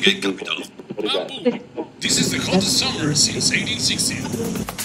again, capital. This is the hottest summer since 1860.